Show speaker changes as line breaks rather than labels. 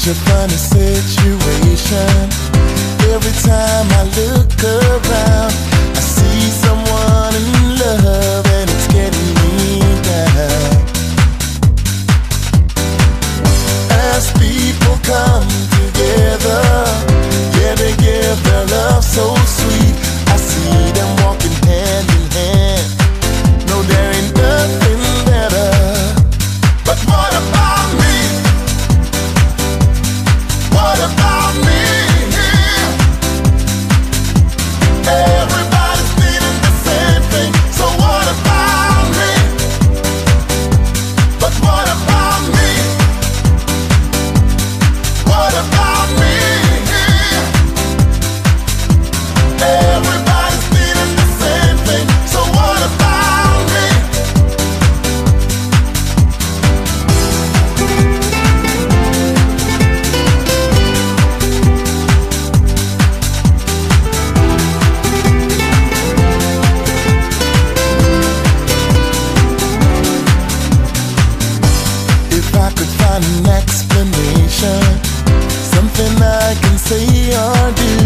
such a funny situation. Every time I look could